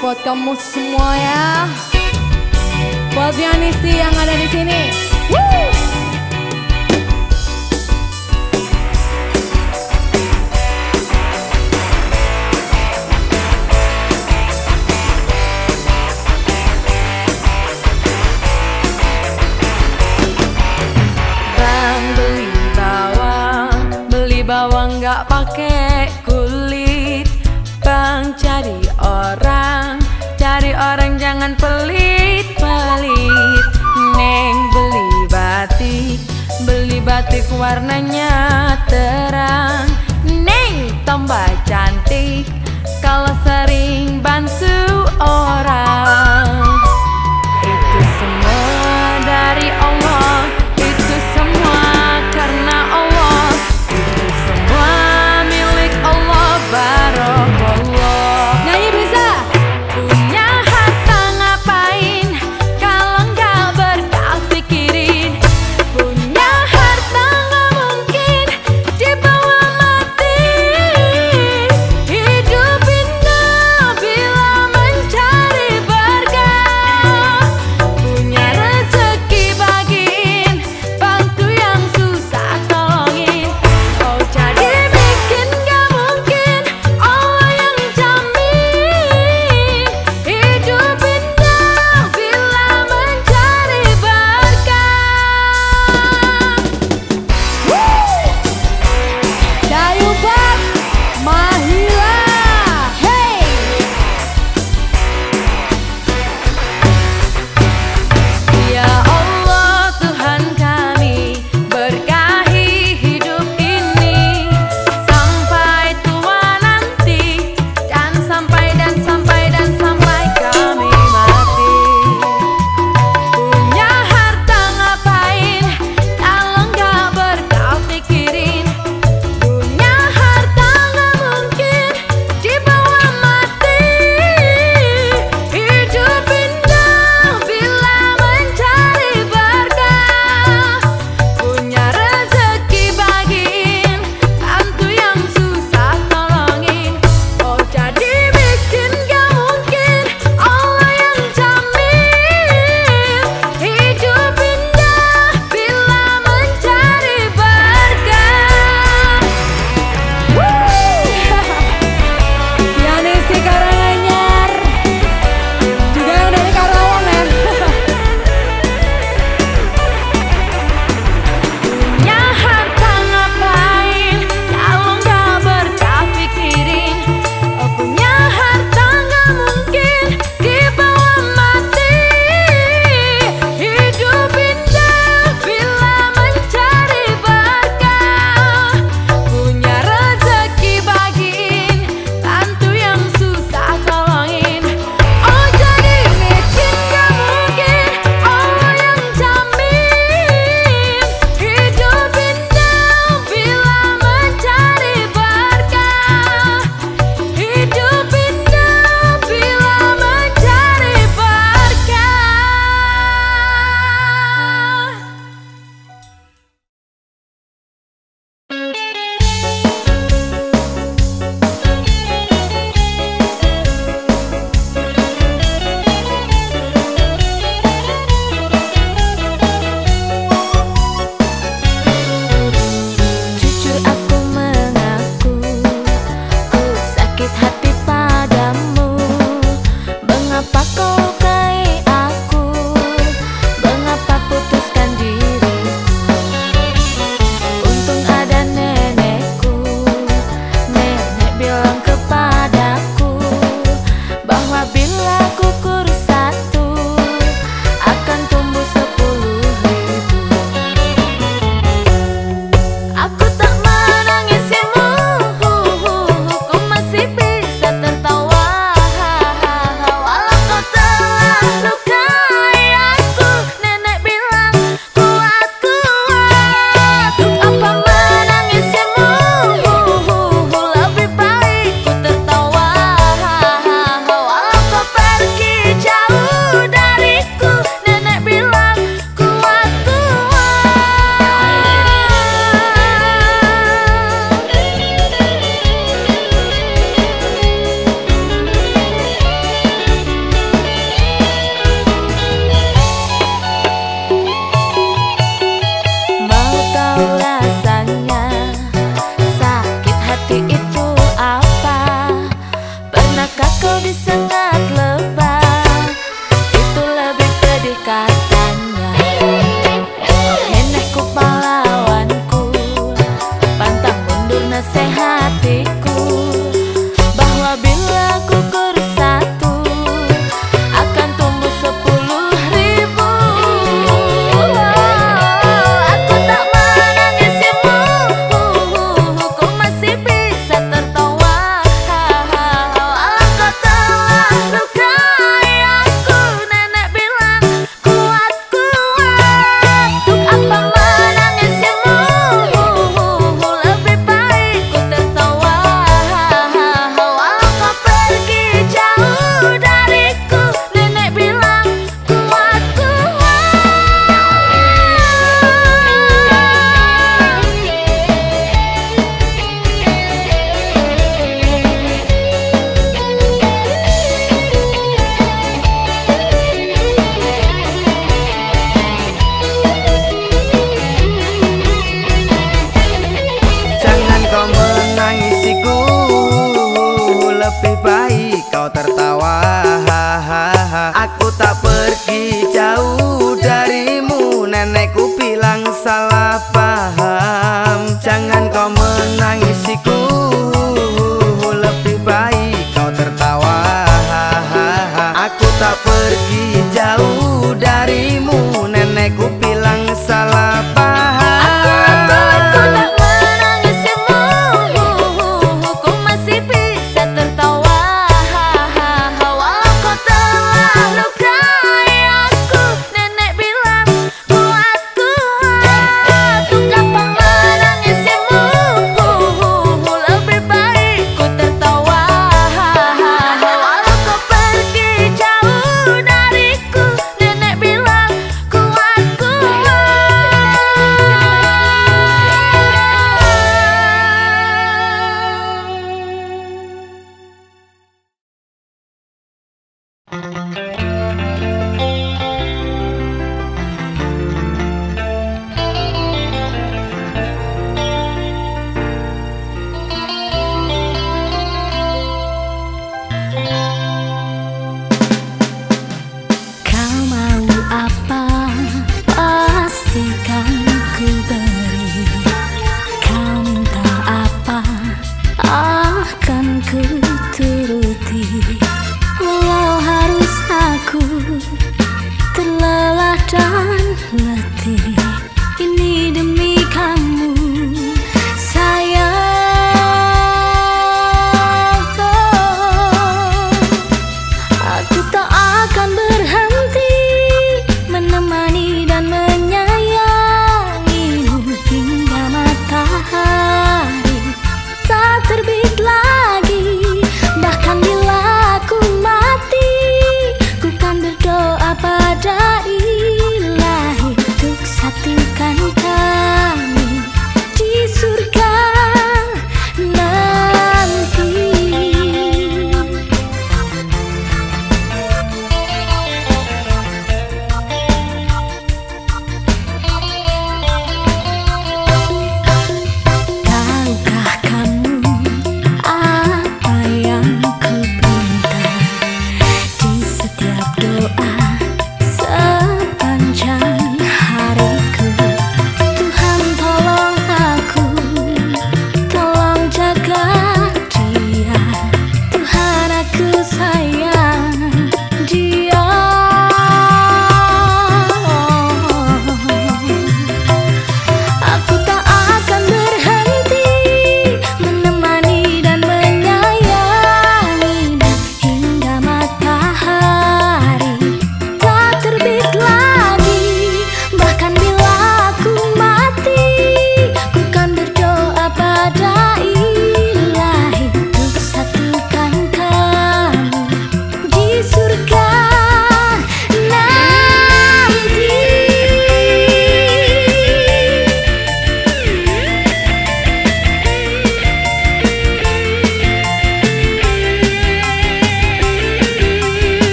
buat kamu semua ya buat pianisti yang ada di sini Woo! warnanya terang. Neng tambah cantik.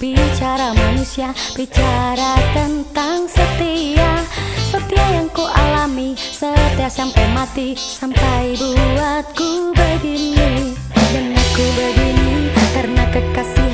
bicara manusia Bicara tentang setia. Setia yang ku alami Setia sampai mati. Sampai buatku begini Dan aku begini. Karena kekasih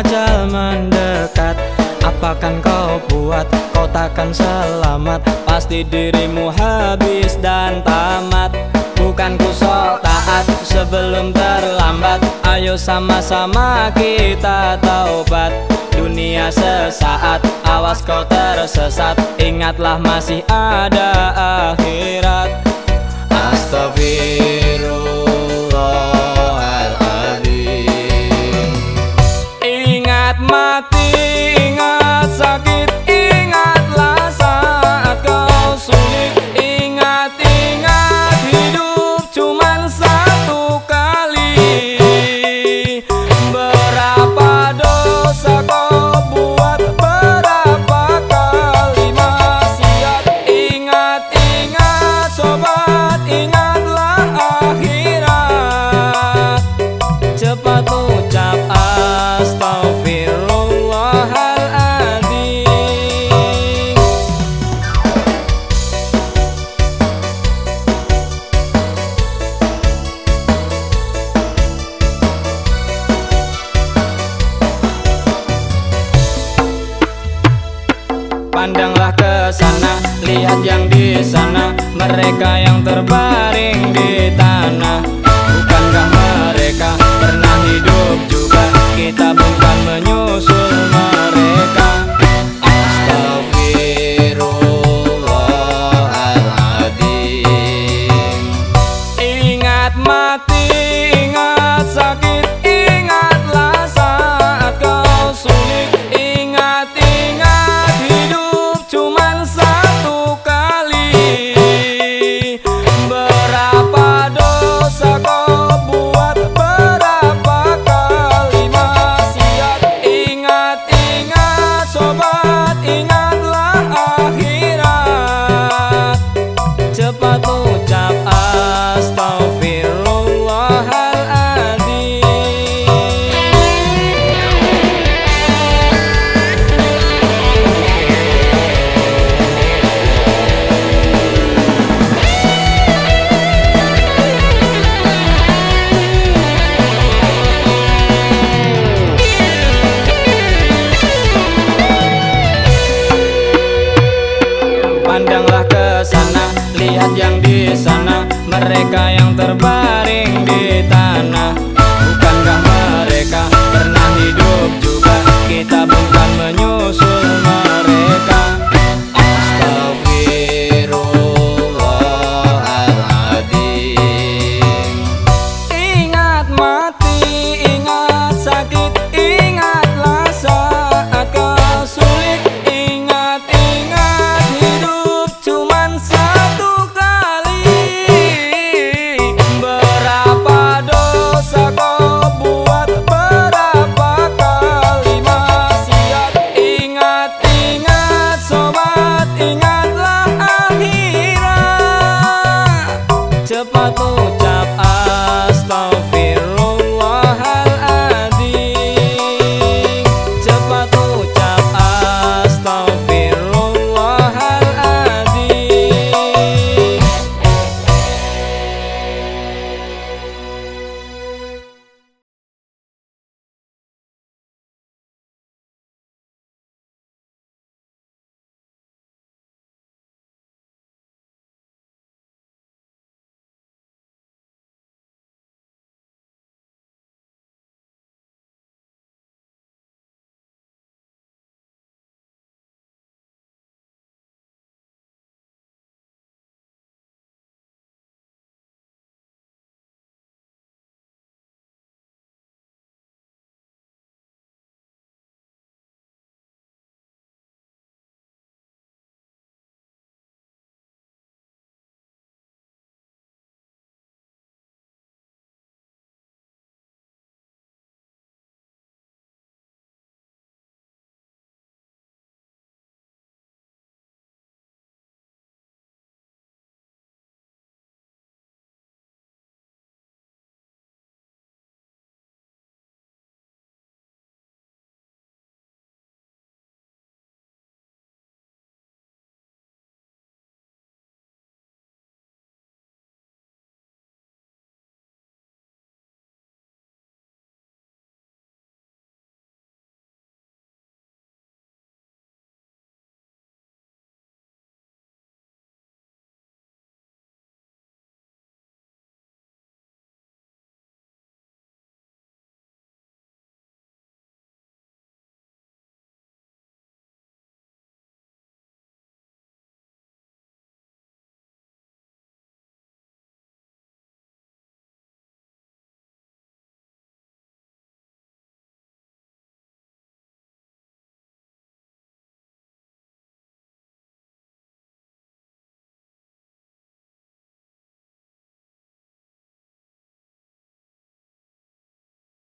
ajal mendekat Apa kan kau buat? Kau takkan selamat. Pasti dirimu habis dan tamat. Bukan ku taat sebelum terlambat. Ayo sama-sama kita taubat. Dunia sesaat awas kau tersesat. Ingatlah masih ada akhirat. Astagfirullahaladzim mati ingat sakit